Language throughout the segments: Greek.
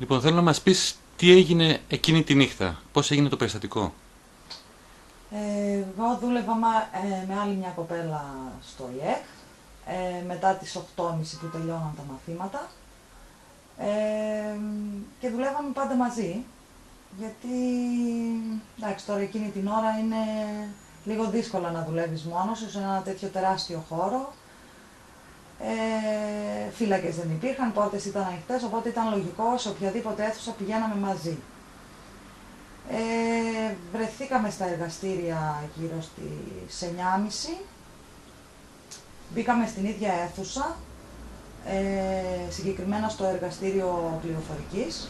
Λοιπόν, θέλω να μας πεις τι έγινε εκείνη τη νύχτα, πώς έγινε το περιστατικό; Ε, εγώ δούλευα ε, με άλλη μια κοπέλα στο ΙΕΚ, ε, μετά τις 8.30 που τελειώναν τα μαθήματα ε, και δουλεύαμε πάντα μαζί, γιατί εντάξει, τώρα εκείνη την ώρα είναι λίγο δύσκολο να δουλεύεις μόνος σου σε ένα τέτοιο τεράστιο χώρο. Ε, φύλακες δεν υπήρχαν, πόρτες ήταν ανοιχτές, οπότε ήταν λογικό σε οποιαδήποτε αίθουσα πηγαίναμε μαζί. Ε, βρεθήκαμε στα εργαστήρια γύρω στις 9.30. Μπήκαμε στην ίδια αίθουσα, ε, συγκεκριμένα στο εργαστήριο πληροφορικής.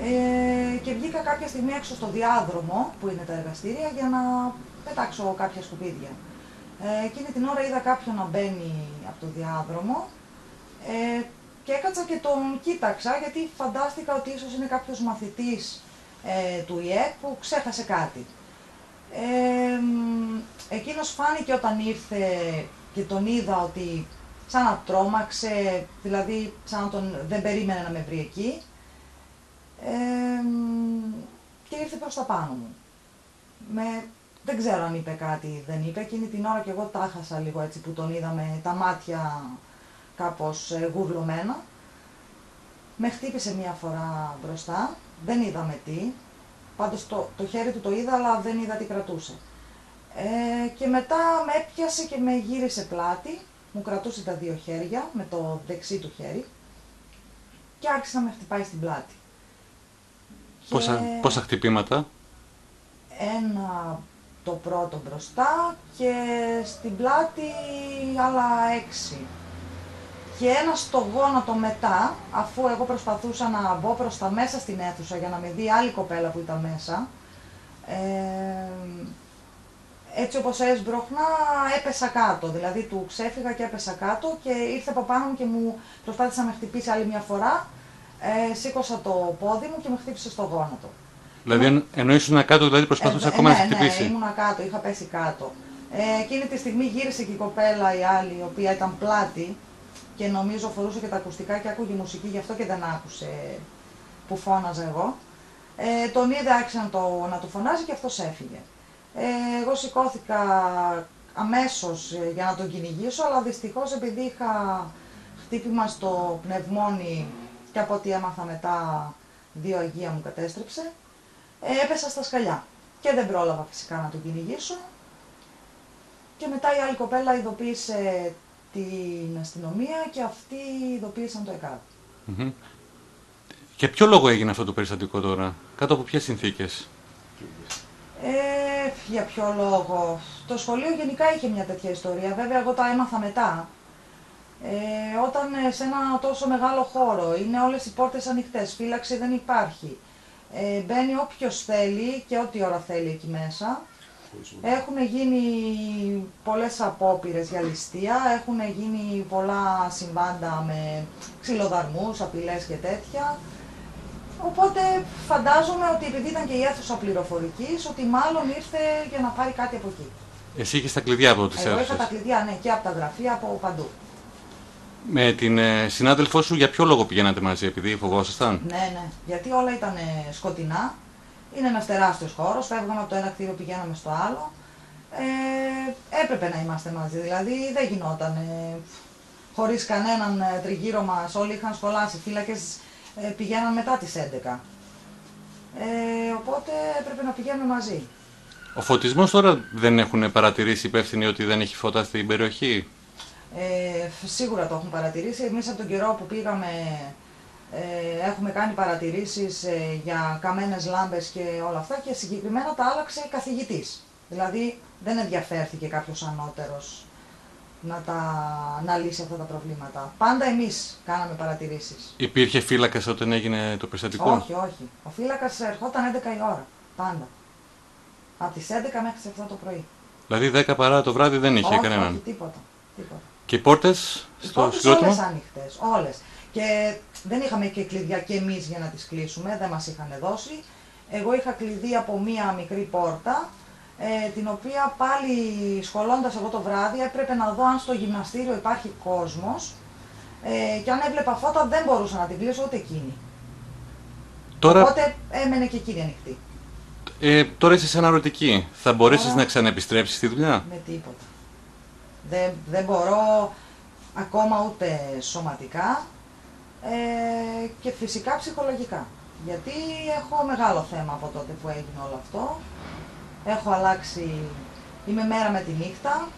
Ε, και βγήκα κάποια στιγμή έξω στο διάδρομο, που είναι τα εργαστήρια, για να πετάξω κάποια σκουπίδια. Ε, εκείνη την ώρα είδα κάποιον να μπαίνει από το διάδρομο ε, και έκατσα και τον κοίταξα γιατί φαντάστηκα ότι ίσως είναι κάποιος μαθητής ε, του ΙΕΚ που ξέχασε κάτι. Ε, εκείνος φάνηκε όταν ήρθε και τον είδα ότι σαν να τρόμαξε, δηλαδή σαν να τον δεν περίμενε να με βρει εκεί ε, και ήρθε προς τα πάνω μου. Με, δεν ξέρω αν είπε κάτι δεν είπε, εκείνη την ώρα και εγώ τα χάσα λίγο έτσι που τον είδαμε, τα μάτια κάπως ε, γουρλωμένα. Με χτύπησε μία φορά μπροστά, δεν είδαμε τι. Πάντως το, το χέρι του το είδα, αλλά δεν είδα τι κρατούσε. Ε, και μετά με έπιασε και με γύρισε πλάτη, μου κρατούσε τα δύο χέρια, με το δεξί του χέρι και άρχισε να με χτυπάει στην πλάτη. Πόσα, Και πόσα χτυπήματα; Ένα το πρώτο μπροστά και στην πλάτη άλλα έξι. Και ένα στο γόνατο μετά, αφού εγώ προσπαθούσα να μπω προς τα μέσα στην αίθουσα για να με δει άλλη κοπέλα που ήταν μέσα, ε, έτσι όπως έσπρωχνα έπεσα κάτω, δηλαδή του ξέφυγα και έπεσα κάτω και ήρθε από πάνω μου και μου προσπάθησε να με χτυπήσει άλλη μια φορά, ε, σήκωσα το πόδι μου και με χτύπησε στο γόνατο. Δηλαδή, εν, ενώ ήσουν κάτω, δηλαδή προσπαθούσε Ε, ακόμα ναι, να σε χτυπήσει. Ναι, ήμουνα κάτω, είχα πέσει κάτω. Ε, εκείνη τη στιγμή γύρισε και η κοπέλα η άλλη, η οποία ήταν πλάτη και νομίζω φορούσε και τα ακουστικά και άκουγε μουσική, γι' αυτό και δεν άκουσε που φώναζα εγώ. Ε, τον είδε, άρχισε να, το, να του φωνάζει και αυτός έφυγε. Ε, εγώ σηκώθηκα αμέσως ε, για να τον κυνηγήσω, αλλά δυστυχώς επειδή είχα χτύπημα στο πνευμόνι και από ό,τι έμαθα μετά δύο αγία μου κατέστρεψε, ε, έπεσα στα σκαλιά. Και δεν πρόλαβα φυσικά να τον κυνηγήσω. Και μετά η άλλη κοπέλα ειδοποίησε την αστυνομία και αυτοί ειδοποίησαν το ΕΚΑΒ. Μμμ. Για ποιο λόγο έγινε αυτό το περιστατικό τώρα, κάτω από ποιες συνθήκες; Ε, για ποιο λόγο; Το σχολείο γενικά είχε μια τέτοια ιστορία. Βέβαια, εγώ τα έμαθα μετά. Ε, όταν ε, σε ένα τόσο μεγάλο χώρο είναι όλες οι πόρτες ανοιχτές, φύλαξη δεν υπάρχει. Ε, μπαίνει όποιος θέλει και ό,τι ώρα θέλει εκεί μέσα. Έχουν γίνει πολλές απόπειρες για ληστεία, έχουν γίνει πολλά συμβάντα με ξυλοδαρμούς, απειλές και τέτοια. Οπότε φαντάζομαι ότι επειδή ήταν και η αίθουσα πληροφορικής, ότι μάλλον ήρθε για να πάρει κάτι από εκεί. Εσύ είχες τα κλειδιά από τις Εγώ είχα αίθουσες. τα κλειδιά, ναι, και από τα γραφεία, από παντού. Με την ε, συνάδελφό σου για ποιο λόγο πηγαίνατε μαζί, επειδή φοβόσασταν; Ναι, ναι, γιατί όλα ήταν ε, σκοτεινά. Είναι ένας τεράστιος χώρος. Φεύγαμε από το ένα κτίριο, πηγαίναμε στο άλλο. Ε, έπρεπε να είμαστε μαζί. Δηλαδή δεν γινόταν ε, χωρίς κανέναν ε, τριγύρω μα. Όλοι είχαν σχολάσει. Φύλακες ε, πηγαίναν μετά τις 11. Ε, οπότε έπρεπε να πηγαίνουμε μαζί. Ο φωτισμός τώρα δεν έχουν παρατηρήσει υπεύθυνοι ότι δεν έχει φώτα στην περιοχή; Ε, σίγουρα το έχουν παρατηρήσει. Εμείς από τον καιρό που πήγαμε ε, έχουμε κάνει παρατηρήσεις ε, για καμένες λάμπες και όλα αυτά και συγκεκριμένα τα άλλαξε καθηγητής. Δηλαδή δεν ενδιαφέρθηκε κάποιος ανώτερος να, τα, να λύσει αυτά τα προβλήματα. Πάντα εμείς κάναμε παρατηρήσεις. Υπήρχε φύλακας όταν έγινε το περιστατικό; Όχι, όχι. Ο φύλακας ερχόταν 11 η ώρα. Πάντα. Από τις 11 μέχρι τις 7 το πρωί. Δηλαδή 10 παρά το βράδυ δεν είχε όχι, κανέναν; όχι, τίποτα. τίποτα. Και οι πόρτες Οι στο πόρτες συγκρότημα; όλες ανοιχτές, όλες. Και δεν είχαμε και κλειδιά και εμείς για να τις κλείσουμε, δεν μας είχαν δώσει. Εγώ είχα κλειδί από μία μικρή πόρτα, ε, την οποία πάλι σχολώντας εγώ το βράδυ έπρεπε να δω αν στο γυμναστήριο υπάρχει κόσμος ε, και αν έβλεπα φώτα δεν μπορούσα να την κλείσω ούτε εκείνη. Τώρα, Οπότε έμενε και εκείνη ανοιχτή. ε, τώρα είσαι σαν αναρωτική. Θα μπορέσεις Τώρα- να ξαναεπιστρέψεις στη δουλειά; Με τίποτα. Δεν, δεν μπορώ ακόμα ούτε σωματικά ε, και φυσικά ψυχολογικά. Γιατί έχω μεγάλο θέμα από τότε που έγινε όλο αυτό. Έχω αλλάξει, είμαι μέρα με τη νύχτα.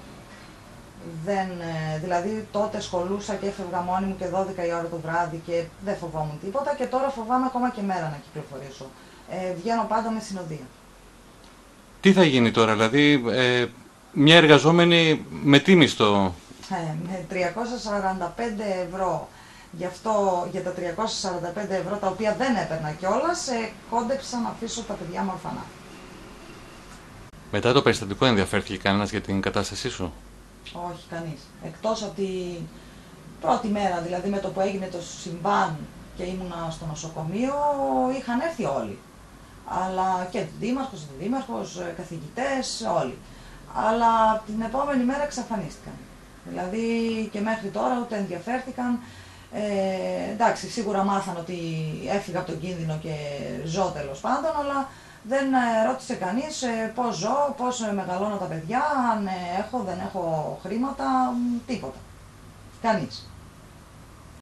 Δεν, ε, δηλαδή τότε σχολούσα και έφευγα μόνη μου και 12 η ώρα το βράδυ και δεν φοβόμουν τίποτα και τώρα φοβάμαι ακόμα και μέρα να κυκλοφορήσω. Ε, βγαίνω πάντα με συνοδεία. Τι θα γίνει τώρα, δηλαδή, ε, μια εργαζόμενη με τι μισθό. Ε, με 345 ευρώ. Γι' αυτό, για τα 345 ευρώ τα οποία δεν έπαιρνα κιόλας, ε, κόντεψα να αφήσω τα παιδιά μου ορφανά. Μετά το περιστατικό ενδιαφέρθηκε κανένας για την κατάστασή σου; Όχι κανείς. Εκτός από την πρώτη μέρα, δηλαδή με το που έγινε το συμβάν και ήμουνα στο νοσοκομείο, είχαν έρθει όλοι. Αλλά και δήμαρχος, δήμαρχος, ε, καθηγητές, όλοι. Αλλά την επόμενη μέρα εξαφανίστηκαν. Δηλαδή και μέχρι τώρα ούτε ενδιαφέρθηκαν. Ε, εντάξει, σίγουρα μάθαν ότι έφυγα από τον κίνδυνο και ζω τέλος πάντων, αλλά δεν ε, ρώτησε κανείς ε, πώς ζω, πώς ε, μεγαλώνω τα παιδιά, αν ε, έχω, δεν έχω χρήματα, μ, τίποτα. Κανείς.